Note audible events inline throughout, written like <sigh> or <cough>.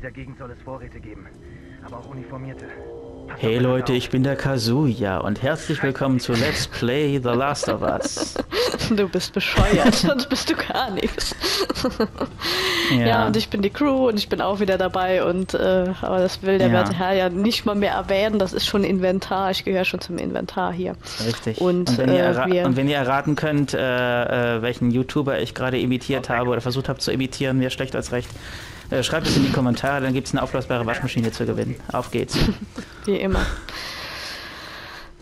dieser Gegend soll es Vorräte geben, aber auch uniformierte. Hey Leute, ich bin der Kazuya und herzlich willkommen zu Let's Play The Last of Us. <laughs> Du bist bescheuert, <laughs> sonst bist du gar nichts. Ja, Ja. und ich bin die Crew und ich bin auch wieder dabei und äh, aber das will der Ja. werte Herr ja nicht mal mehr erwähnen, das ist schon Inventar, ich gehöre schon zum Inventar hier. richtig. Und, wenn, ihr äh, wir- und wenn ihr erraten könnt, äh, äh, welchen YouTuber ich gerade imitiert habe oder versucht habe zu imitieren, mehr schlecht als recht, äh, schreibt es in die Kommentare, dann gibt es eine aufblasbare Waschmaschine zu gewinnen. Auf geht's. <laughs> Wie immer.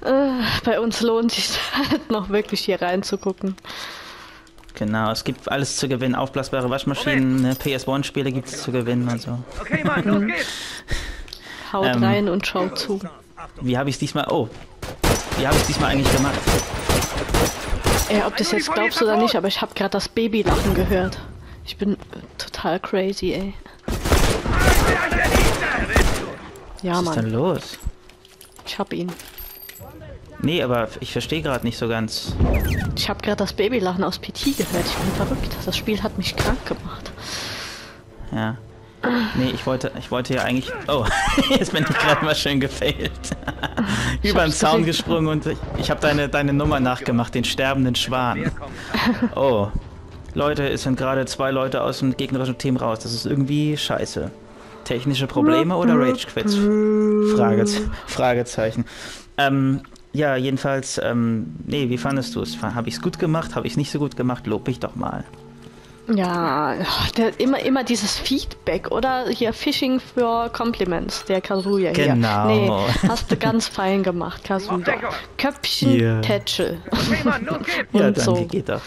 Äh, bei uns lohnt sich halt <laughs> noch wirklich hier reinzugucken. Genau, es gibt alles zu gewinnen. Aufblasbare Waschmaschinen, ne, PS1-Spiele gibt es zu gewinnen und so. Okay, Mann, los geht's! Haut Ähm, rein und schaut zu. Wie habe ich es diesmal... Oh, wie habe ich es diesmal eigentlich gemacht? Ey, ob das jetzt glaubst oder nicht, aber ich habe gerade das Babylachen gehört. Ich bin total crazy, ey. Ja, Was ist denn Mann, los? ich hab ihn. Nee, aber ich verstehe gerade nicht so ganz. Ich habe gerade das Babylachen aus PT gehört. Ich bin verrückt. Das Spiel hat mich krank gemacht. Ja. Nee, ich wollte, ich wollte ja eigentlich. Oh, <laughs> jetzt bin ich gerade mal schön gefailt. <laughs> Über den Zaun gesprungen und ich, ich habe deine, deine Nummer nachgemacht, den sterbenden Schwan. Oh. Leute, es sind gerade zwei Leute aus dem gegnerischen Team raus. Das ist irgendwie scheiße. Technische Probleme oder Rage Quits? Frageze Fragezeichen. Ähm, ja, jedenfalls, ähm, nee, wie fandest du es? Habe ich es gut gemacht? Habe ich es nicht so gut gemacht? Lob mich doch mal. Ja, der, immer, immer dieses Feedback, oder? Hier Phishing für Compliments, der Kazuya hier. Genau. Nee, hast du ganz fein gemacht, Kazuya. Köpfchen, Hier. Tätschel. Ja, Und dann so. geht doch.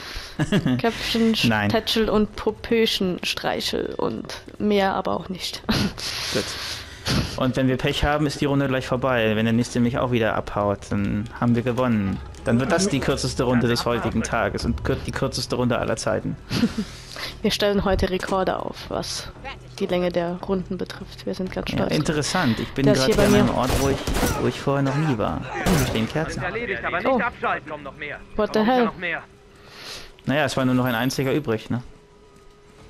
Köpfchen, <laughs> Nein. Tätschel und Popöchen, Streichel und mehr aber auch nicht. <laughs> Gut. Und wenn wir Pech haben, ist die Runde gleich vorbei. Wenn der nächste mich auch wieder abhaut, dann haben wir gewonnen. Dann wird das die kürzeste Runde des heutigen Tages und die kürzeste Runde aller Zeiten. <laughs> Wir stellen heute Rekorde auf, was die Länge der Runden betrifft. Wir sind ganz Ja, stolz. interessant. Ich bin gerade bei an einem Ort, wo ich, wo ich vorher noch nie war. Oh, hier stehen Kerzen. Erledigt, aber nicht Oh. What the hell? Naja, es war nur noch ein einziger übrig, ne?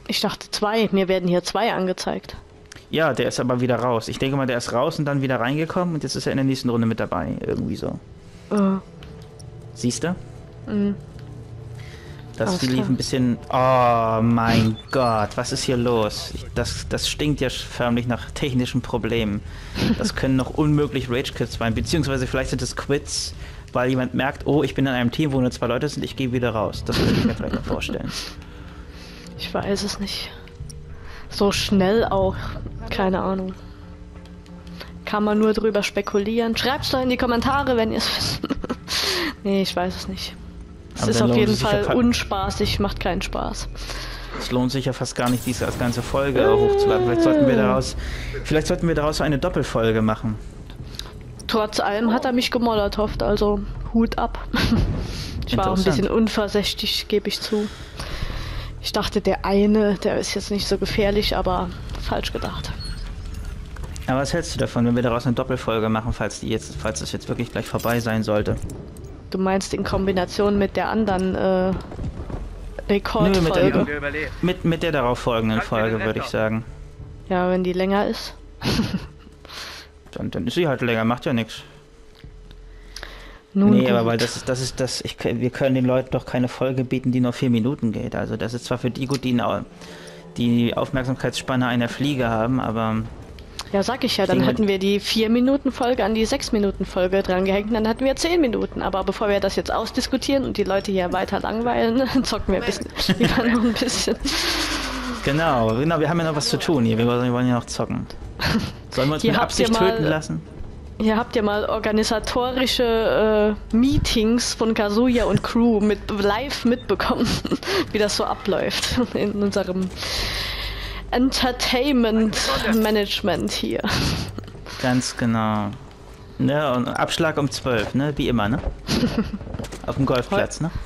ich dachte zwei. Mir werden hier zwei angezeigt. Ja, der ist aber wieder raus. Ich denke mal, der ist raus und dann wieder reingekommen und jetzt ist er in der nächsten Runde mit dabei. Irgendwie so. Äh, Siehst du? Mhm. Das Alles lief ein bisschen. Oh mein Gott, was ist hier los? Ich, das, das stinkt ja förmlich nach technischen Problemen. Das können noch unmöglich Rage-Quits sein, beziehungsweise vielleicht sind es Quits, weil jemand merkt, oh, ich bin in einem Team, wo nur zwei Leute sind, ich gehe wieder raus. Das könnte ich mir vielleicht noch vorstellen. Ich weiß es nicht. So schnell auch. Keine Ahnung. Kann man nur drüber spekulieren. Schreibt's doch in die Kommentare, wenn ihr es wisst. Nee, ich weiß es nicht. Es ist auf jeden Fall ja unspaßig, macht keinen Spaß. Es lohnt sich ja fast gar nicht, diese als ganze Folge hochzuladen. Vielleicht sollten wir daraus, vielleicht sollten wir daraus eine Doppelfolge machen. Trotz allem hat er mich gemolotowt, also Hut ab. <laughs> ich war auch ein bisschen unvorsichtig, gebe ich zu. Ich dachte, der eine, der ist jetzt nicht so gefährlich, aber falsch gedacht. Aber was hältst du davon, wenn wir daraus eine Doppelfolge machen, falls die jetzt, falls es jetzt wirklich gleich vorbei sein sollte? Du meinst in Kombination mit der anderen äh, Nö, mit Rekordfolge? der-. Mit, mit der darauf folgenden Folge, würde ich sagen. Ja, wenn die länger ist. <laughs> Dann, dann ist sie halt länger, macht ja nichts. Nun Nee, gut. aber weil das ist, das ist das, ich, wir können den Leuten doch keine Folge bieten, die nur vier Minuten geht. Also das ist zwar für die gut, die die Aufmerksamkeitsspanne einer Fliege haben, aber Ja, sag ich ja, dann hätten wir die 4-Minuten-Folge an die 6-Minuten-Folge dran gehängt, dann hätten wir 10 Minuten. Aber bevor wir das jetzt ausdiskutieren und die Leute hier weiter langweilen, <laughs> zocken wir ein bisschen, <laughs> lieber noch ein bisschen. genau, genau, wir haben ja noch was zu tun hier. Wir wollen, ja noch zocken. Sollen wir uns Hier mit Absicht mal- töten lassen? Hier habt ihr mal organisatorische äh, Meetings von Kazuya und Crew mit live mitbekommen, <laughs> wie das so abläuft in unserem Entertainment Management hier. Ganz genau. Ne, und Abschlag um 12, ne? Wie immer, ne? <laughs> Auf dem Golfplatz, ne? <laughs>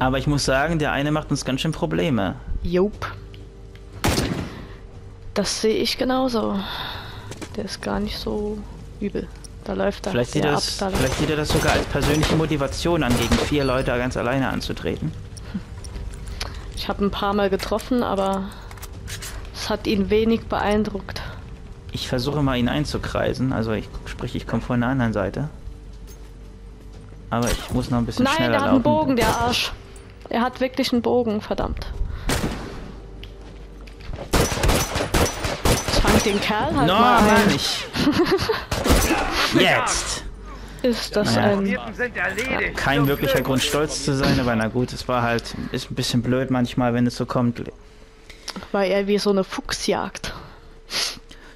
Aber ich muss sagen, der eine macht uns ganz schön Probleme. Jupp. Das sehe ich genauso. Der ist gar nicht so übel. Da läuft er Vielleicht sieht, er ab. das, Da vielleicht sieht er das sogar als persönliche Motivation an, gegen vier Leute ganz alleine anzutreten. Ich habe ein paar Mal getroffen, aber es hat ihn wenig beeindruckt. Ich versuche mal ihn einzukreisen, also ich sprich, ich komme von der anderen Seite. Aber ich muss noch ein bisschen Nein, schneller der hat einen laufen. Bogen, der Arsch. Er hat wirklich einen Bogen, verdammt. Ich fang den Kerl halt No, mal Mann, ein. ich... <laughs> Jetzt! Ist das Naja. ein... Uniformierten sind erledigt. Kein wirklicher. Grund stolz zu sein, aber na gut, es war halt, ist ein bisschen blöd manchmal, wenn es so kommt. War eher wie so eine Fuchsjagd.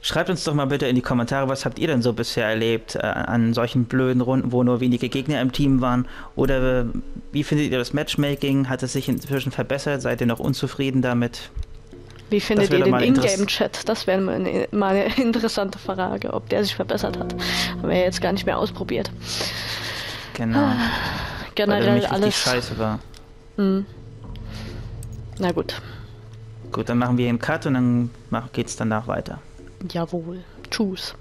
Schreibt uns doch mal bitte in die Kommentare, was habt ihr denn so bisher erlebt äh, an solchen blöden Runden, wo nur wenige Gegner im Team waren? Oder äh, wie findet ihr das Matchmaking? Hat es sich inzwischen verbessert? Seid ihr noch unzufrieden damit? Wie findet ihr den Ingame-Chat? Das wäre mal eine, mal eine <laughs> interessante Frage, ob der sich verbessert hat. Haben wir jetzt gar nicht mehr ausprobiert. Genau. Der Generell alles. scheiße war. Hm. Na gut. Gut, dann machen wir einen Cut und dann mach- geht's danach weiter. Jawohl. Tschüss.